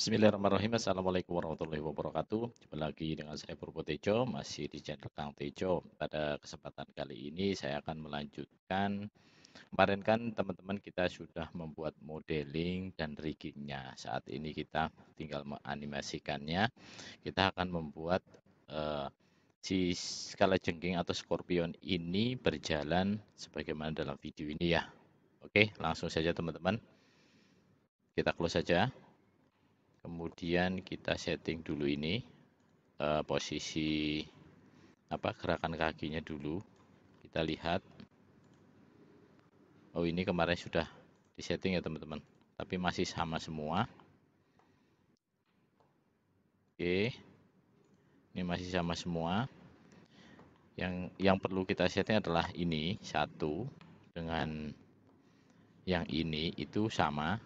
Bismillahirrahmanirrahim. Assalamualaikum warahmatullahi wabarakatuh. Jumpa lagi dengan saya Purbo Tejo, masih di channel Kang Tejo. Pada kesempatan kali ini saya akan melanjutkan kemarin kan teman-teman kita sudah membuat modeling dan riggingnya. Saat ini kita tinggal menganimasikannya. Kita akan membuat uh, si skala jengking atau scorpion ini berjalan sebagaimana dalam video ini ya. Oke, langsung saja teman-teman. Kita close saja kemudian kita setting dulu ini uh, posisi apa gerakan kakinya dulu. Kita lihat. Oh ini kemarin sudah disetting ya teman-teman. Tapi masih sama semua. Oke. Ini masih sama semua. Yang yang perlu kita setting adalah ini satu dengan yang ini itu sama.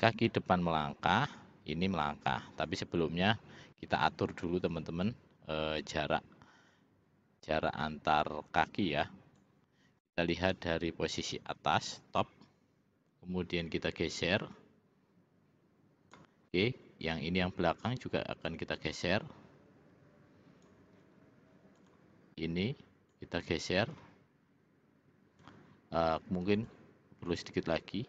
Kaki depan melangkah ini melangkah. Tapi sebelumnya kita atur dulu teman-teman eh, jarak jarak antar kaki ya. Kita lihat dari posisi atas top, kemudian kita geser. Oke, yang ini yang belakang juga akan kita geser. Ini kita geser. Uh, mungkin perlu sedikit lagi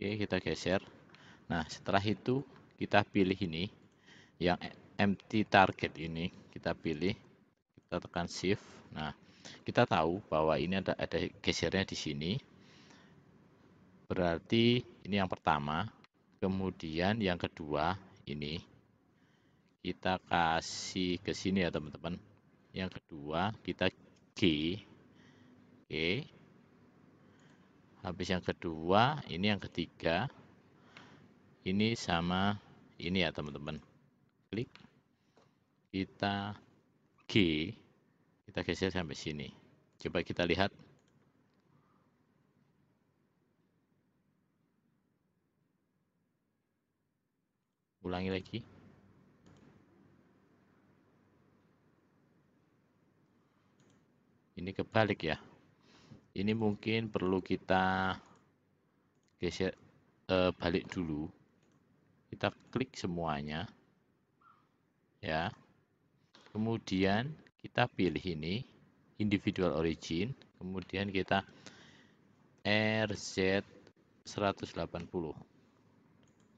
Oke, kita geser. Nah, setelah itu kita pilih ini yang empty target ini, kita pilih, kita tekan shift. Nah, kita tahu bahwa ini ada ada gesernya di sini. Berarti ini yang pertama. Kemudian yang kedua ini kita kasih ke sini ya, teman-teman. Yang kedua kita G. Oke, habis yang kedua ini yang ketiga. Ini sama ini ya teman-teman. Klik. Kita G. Kita geser sampai sini. Coba kita lihat. Ulangi lagi. Ini kebalik ya ini mungkin perlu kita geser eh, balik dulu. Kita klik semuanya ya. Kemudian kita pilih ini individual origin. Kemudian kita RZ 180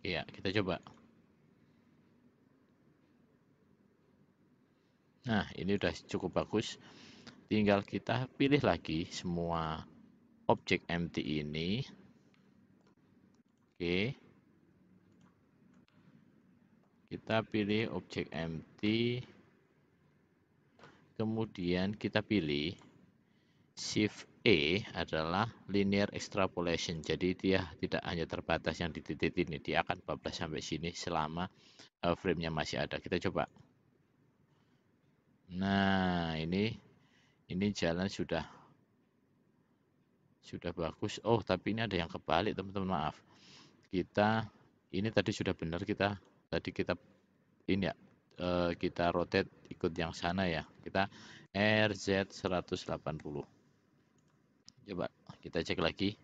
ya kita coba. Nah ini udah cukup bagus tinggal kita pilih lagi semua objek empty ini. Oke. Kita pilih objek empty. Kemudian kita pilih shift E adalah linear extrapolation. Jadi dia tidak hanya terbatas yang di titik ini dia akan bablas sampai sini selama uh, frame-nya masih ada. Kita coba. Nah ini ini jalan sudah sudah bagus. Oh tapi ini ada yang kebalik teman-teman. Maaf. Kita ini tadi sudah benar kita tadi kita ini ya eh, kita rotate ikut yang sana ya. Kita RZ 180 coba kita cek lagi.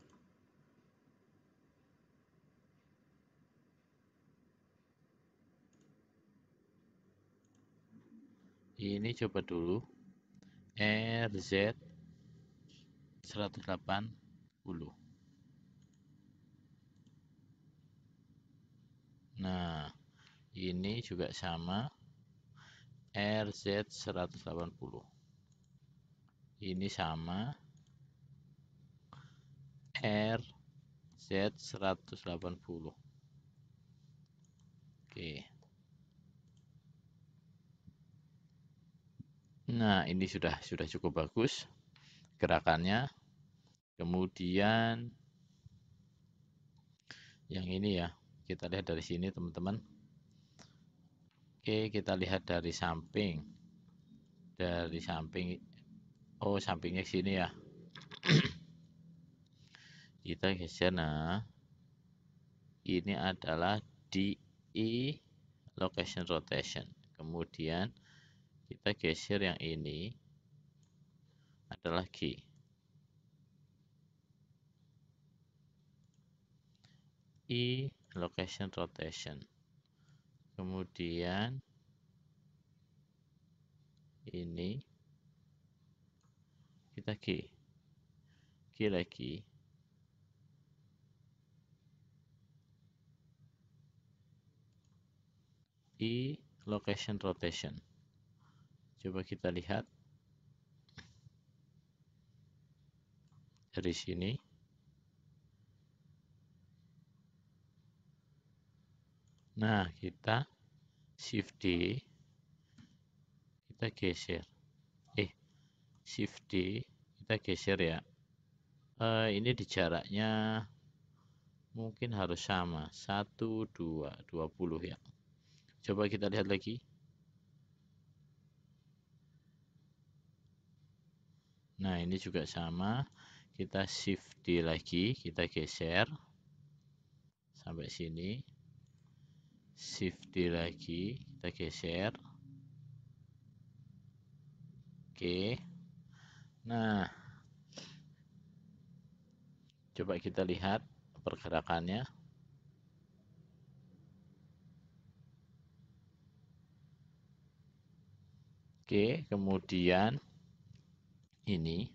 Ini coba dulu RZ 180 nah ini juga sama RZ 180 ini sama RZ 180 oke Nah, ini sudah sudah cukup bagus gerakannya. Kemudian yang ini ya, kita lihat dari sini teman-teman. Oke, kita lihat dari samping. Dari samping oh sampingnya sini ya. kita geser nah. Ini adalah DE location rotation. Kemudian kita geser yang ini adalah key I location rotation. Kemudian ini kita key key lagi. I location rotation coba kita lihat. Dari sini. Nah kita shift D. Kita geser. Eh shift D. Kita geser ya. Uh, ini di jaraknya mungkin harus sama. 1 2 20 ya. Coba kita lihat lagi nah ini juga sama. Kita shift D lagi kita geser sampai sini. Shift D lagi kita geser. Oke. Nah coba kita lihat pergerakannya. Oke kemudian ini.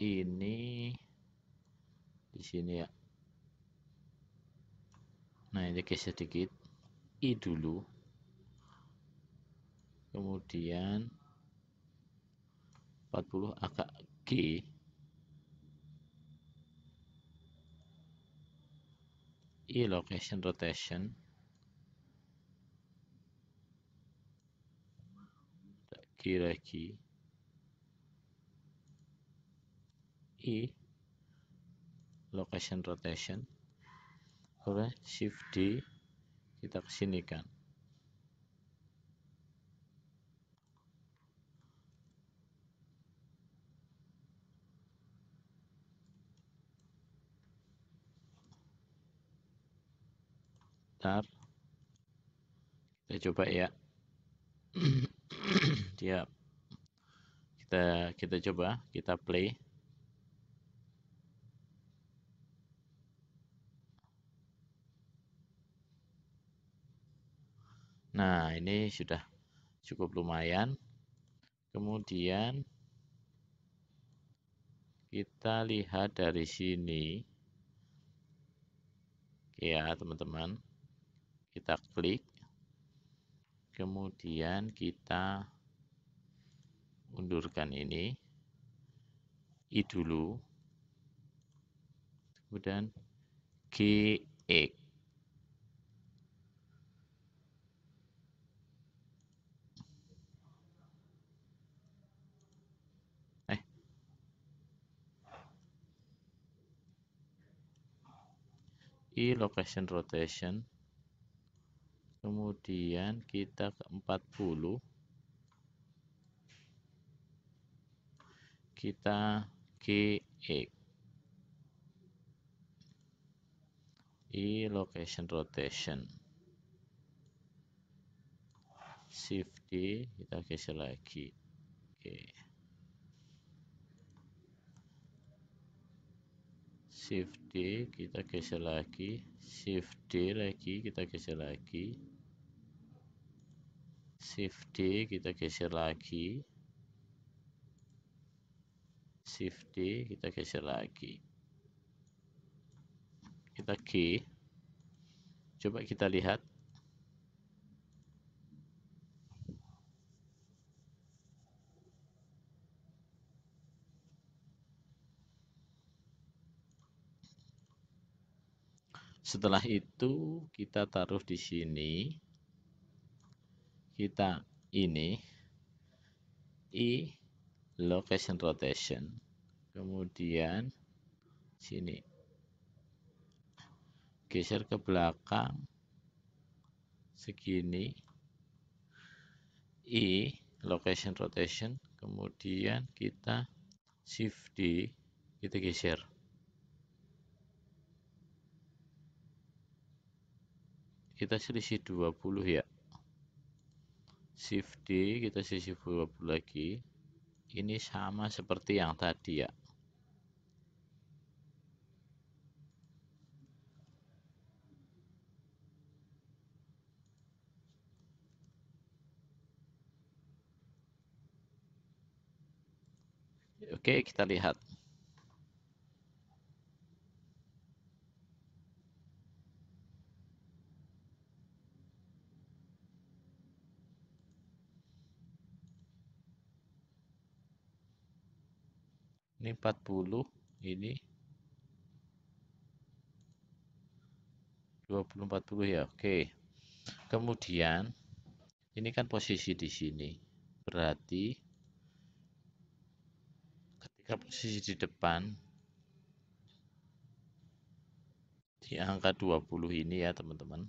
Ini di sini ya. Nah ini geser sedikit i dulu. Kemudian 40 agak G I location rotation. G lagi I. Location rotation. Oleh shift D. Kita kesinikan Bentar. Kita coba ya. Dia kita kita coba, kita play. Nah, ini sudah cukup lumayan. Kemudian kita lihat dari sini. Ya, teman-teman kita klik. Kemudian kita undurkan ini. I dulu. Kemudian G X eh. Location rotation kemudian kita ke 40 kita GX I location rotation. Shift D kita geser lagi. Oke shift D kita geser lagi. Shift D lagi kita geser lagi shift D kita geser lagi. Shift D kita geser lagi. Kita G. Coba kita lihat. Setelah itu kita taruh di sini kita ini i location rotation. Kemudian sini. Geser ke belakang. Segini. I location rotation. Kemudian kita shift D kita geser. Kita selisih 20 ya shift D kita selisih 20 lagi ini sama seperti yang tadi ya Oke, kita lihat. Ini 40, ini 20 40 ya. Oke. Kemudian ini kan posisi di sini. Berarti ketika posisi di depan di angka 20 ini ya, teman-teman.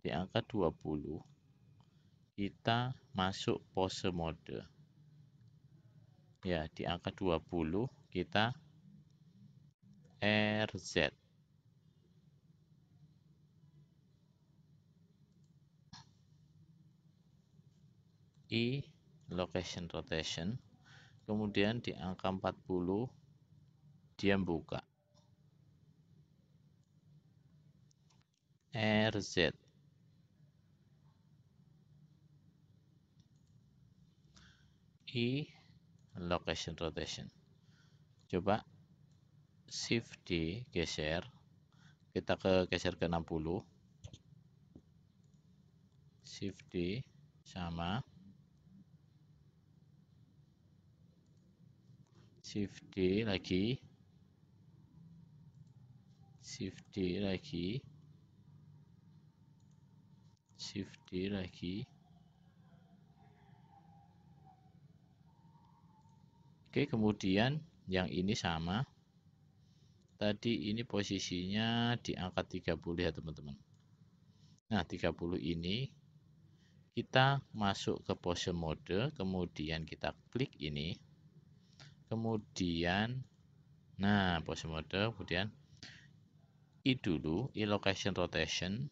Di angka 20 kita masuk pose mode ya di angka 20 kita RZ I location rotation. Kemudian di angka 40 dia buka. RZ I location rotation. Coba shift D geser. Kita ke geser ke 60 shift D sama. Shift D lagi. Shift D lagi. Shift D lagi Oke, kemudian yang ini sama. Tadi ini posisinya di angka 30 ya, teman-teman. Nah, 30 ini kita masuk ke pose mode, kemudian kita klik ini. Kemudian nah, pose mode, kemudian I dulu, I location rotation.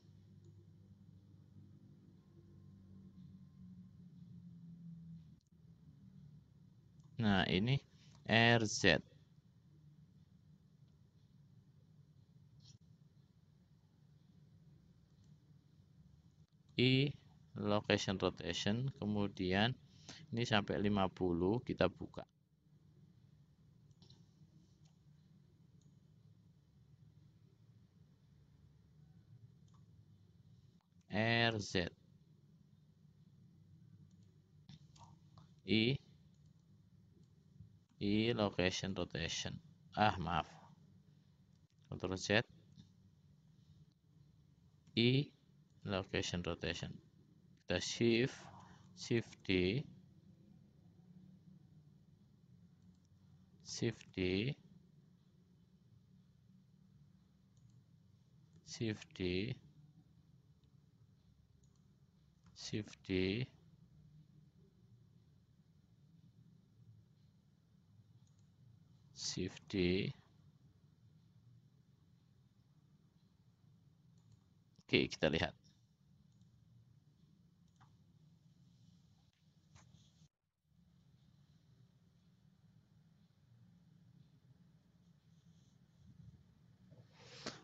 Nah, ini RZ. I location rotation, kemudian ini sampai 50 kita buka. RZ I i location rotation. ah maaf Ctrl Z. i location rotation. Kita shift shift D shift D shift D shift D shift D oke kita lihat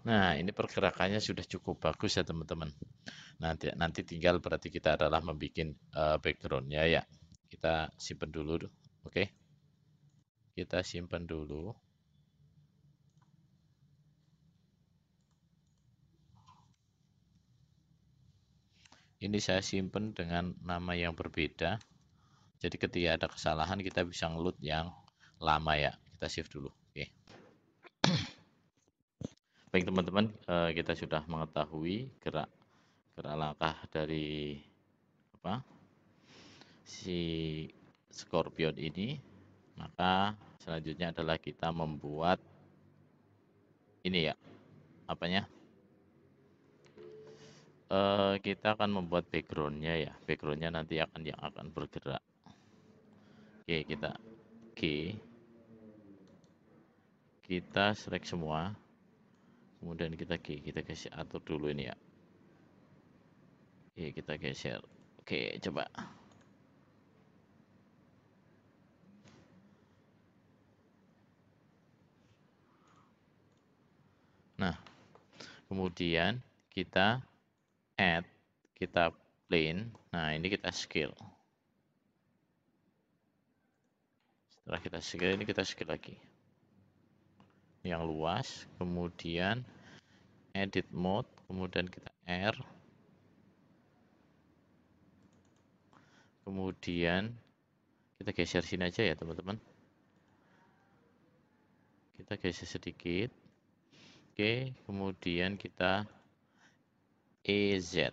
Nah, ini pergerakannya sudah cukup bagus ya teman-teman. Nanti nanti tinggal berarti kita adalah membuat uh, backgroundnya ya. Kita simpan dulu, oke? Okay? Kita simpan dulu. Ini saya simpan dengan nama yang berbeda. Jadi ketika ada kesalahan kita bisa ngelut yang lama ya. Kita shift dulu. Oke. Baik teman-teman eh, kita sudah mengetahui gerak gerak langkah dari apa si Scorpion ini maka selanjutnya adalah kita membuat ini ya apanya? E, kita akan membuat backgroundnya ya. Backgroundnya nanti akan yang akan bergerak. Oke kita oke kita select semua. Kemudian kita G kita kasih atur dulu ini ya. Oke, kita geser. Oke, coba. Nah, kemudian kita add, kita plane. Nah, ini kita scale. Setelah kita scale, ini kita scale lagi. Yang luas, kemudian edit mode, kemudian kita R, kemudian kita geser sini aja ya teman-teman kita geser sedikit oke kemudian kita EZ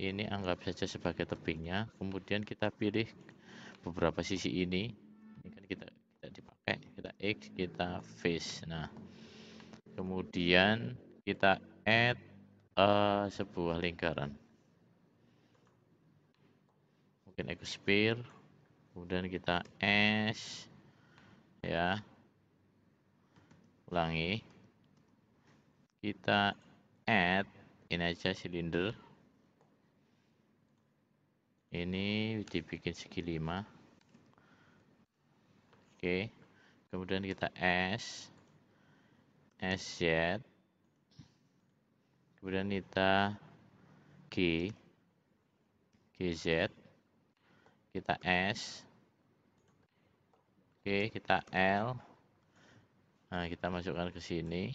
ini anggap saja sebagai tebingnya. Kemudian kita pilih beberapa sisi ini. Ini kan kita kita dipakai. Kita X kita face. Nah kemudian kita add uh, sebuah lingkaran. Mungkin expire kemudian kita S ya ulangi. Kita add ini aja silinder. Ini dibikin segi 5 oke. Kemudian kita S. SZ kemudian kita G. GZ kita S. Oke kita L nah kita masukkan ke sini.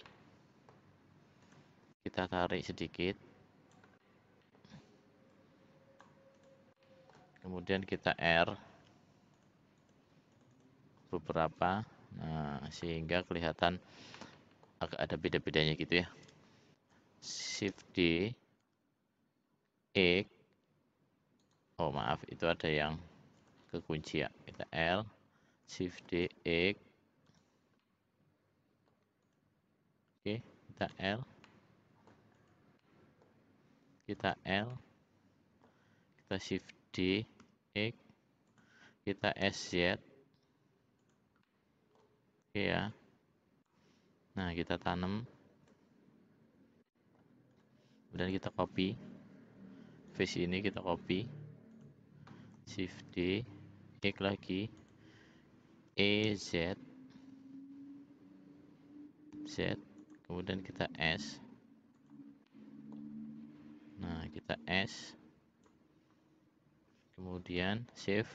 Kita tarik sedikit. Kemudian kita R beberapa. Nah sehingga kelihatan agak ada beda-bedanya gitu ya. Shift D X. Oh maaf itu ada yang kekunci ya. Kita L shift D X oke kita L. Kita L. Kita shift D X. Kita SZ oke ya. Nah kita tanam. Kemudian kita copy. Face ini kita copy. Shift D X lagi. E Z. Z kemudian kita S. Nah kita S. Kemudian shift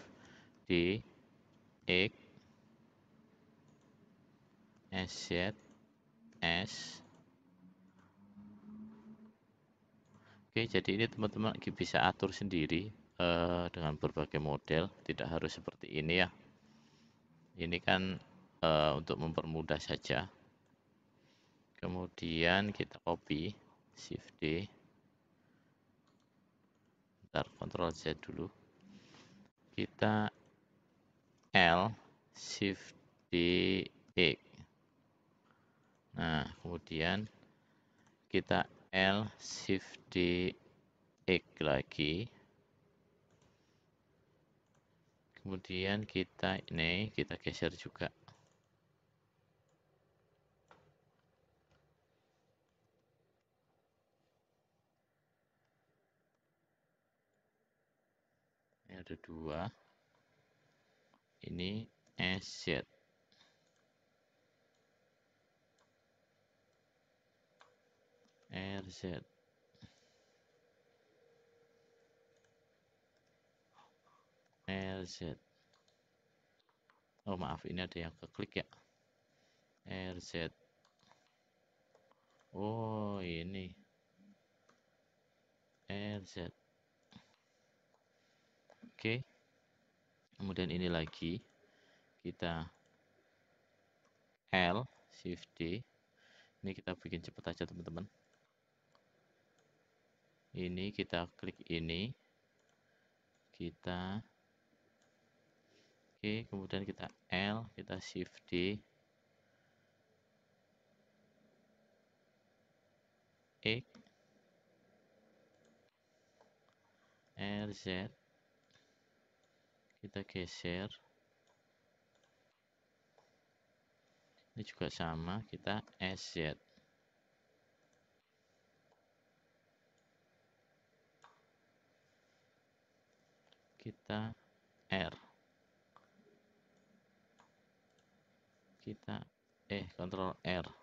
D X Z S. Oke, jadi ini teman-teman bisa atur sendiri uh, dengan berbagai model. Tidak harus seperti ini ya. Ini kan uh, untuk mempermudah saja kemudian kita copy shift D. Ntar Ctrl Z dulu. Kita L shift D E. Nah kemudian kita L shift D X lagi. Kemudian kita ini kita geser juga ada dua. Ini SZ RZ RZ oh maaf ini ada yang keklik ya. RZ oh ini. RZ oke. Kemudian ini lagi. Kita L shift D. Ini kita bikin cepat aja teman-teman. Ini kita klik ini. Kita Oke, kemudian kita L, kita shift D. X RZ kita geser ini juga sama kita SZ kita R. Kita eh kontrol R.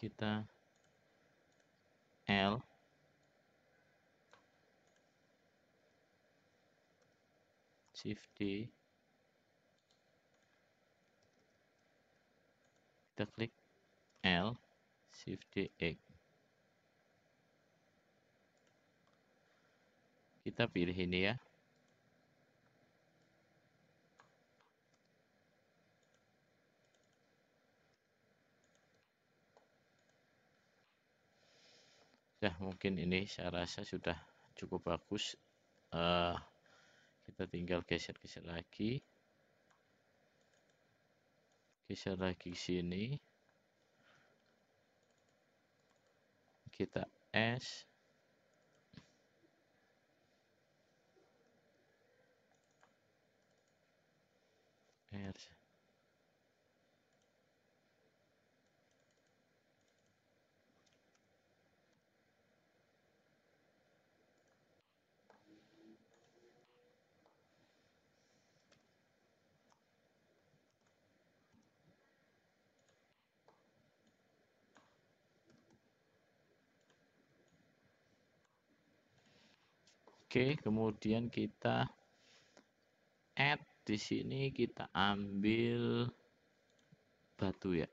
kita L. Shift D. Kita klik L shift D X. Kita pilih ini ya ya mungkin ini saya rasa sudah cukup bagus. Uh, kita tinggal geser-geser lagi. Geser lagi sini. Kita S. R Oke, kemudian kita add di sini kita ambil batu ya.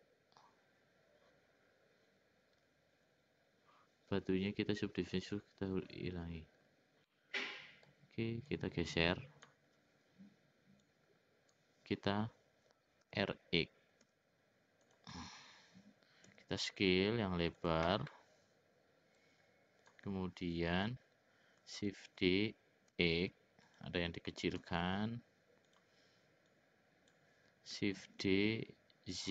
Batunya kita subdivision kita hilangi. Oke, kita geser. Kita RX. Kita scale yang lebar. Kemudian shift D X ada yang dikecilkan. Shift D Z.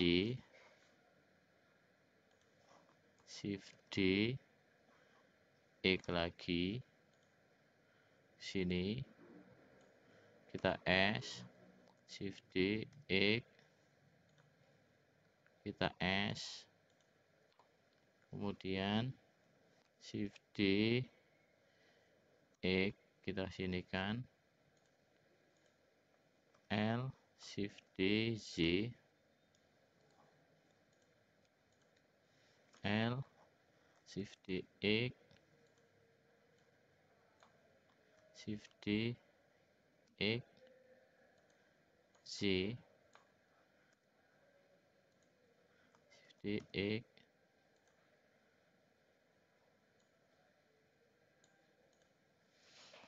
Shift D X lagi. Sini. Kita S. Shift D X. Kita S. Kemudian shift D X kita sinikan. L shift D Z L shift D X. Shift D X. Z shift D X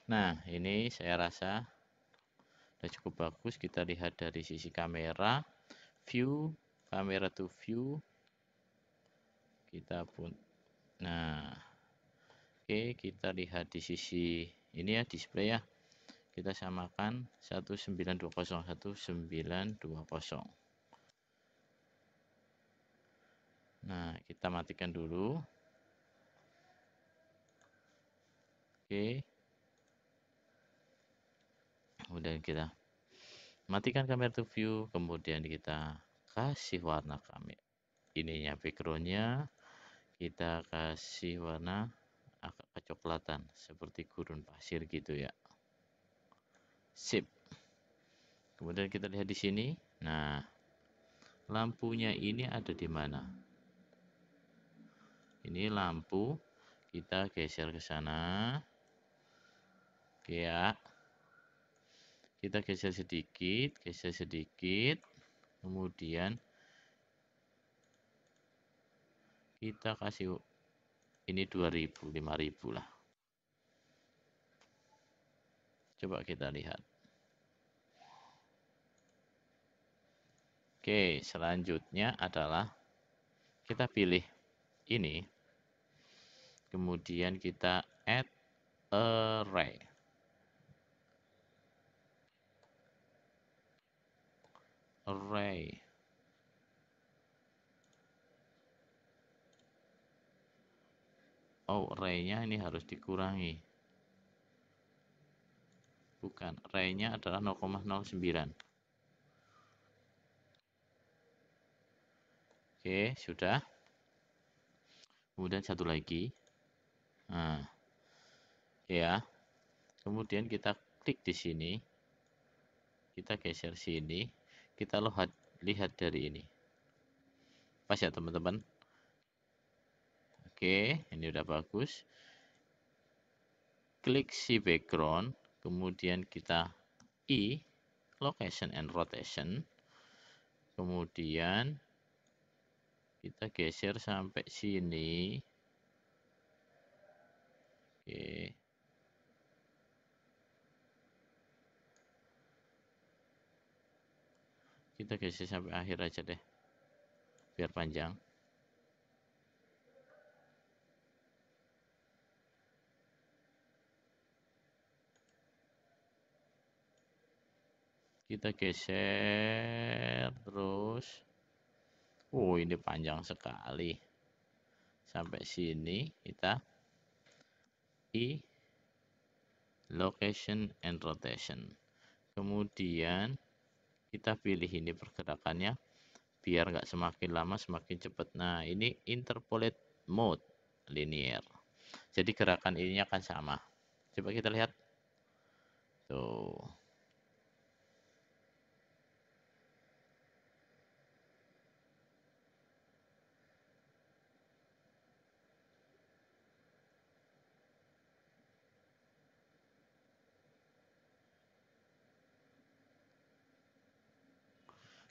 Nah, ini saya rasa sudah cukup bagus. Kita lihat dari sisi kamera, view, kamera to view. Kita pun, nah, oke, kita lihat di sisi ini ya, display ya. Kita samakan 1920 1920. Nah, kita matikan dulu. Oke kemudian kita matikan kamera to view kemudian kita kasih warna kamera ininya backgroundnya kita kasih warna agak kecoklatan seperti gurun pasir gitu ya. Sip. Kemudian kita lihat di sini. Nah lampunya ini ada di mana? Ini lampu. Kita geser ke sana. Oke ya kita geser sedikit geser sedikit. Kemudian kita kasih ini 2000 5000 lah. Coba kita lihat. Oke selanjutnya adalah kita pilih ini. Kemudian kita add array oh ray-nya ini harus dikurangi. Bukan ray-nya adalah 0,09 oke sudah. Kemudian satu lagi. Nah ya. Kemudian kita klik di sini. Kita geser sini. Kita lihat lihat dari ini. Pas ya teman-teman? Oke, ini udah bagus. Klik si background, kemudian kita I, location and rotation. Kemudian kita geser sampai sini. Oke. Kita geser sampai akhir aja deh. Biar panjang. Kita geser terus. Oh, ini panjang sekali. Sampai sini kita i location and rotation. Kemudian kita pilih ini pergerakannya biar nggak semakin lama semakin cepat nah ini interpolate mode linear jadi gerakan ininya akan sama coba kita lihat tuh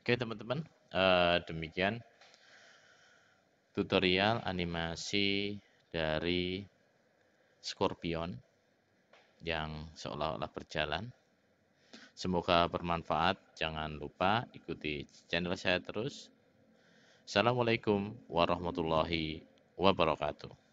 Oke teman-teman, uh, demikian tutorial animasi dari Scorpion yang seolah-olah berjalan. Semoga bermanfaat. Jangan lupa ikuti channel saya terus. Assalamualaikum warahmatullahi wabarakatuh.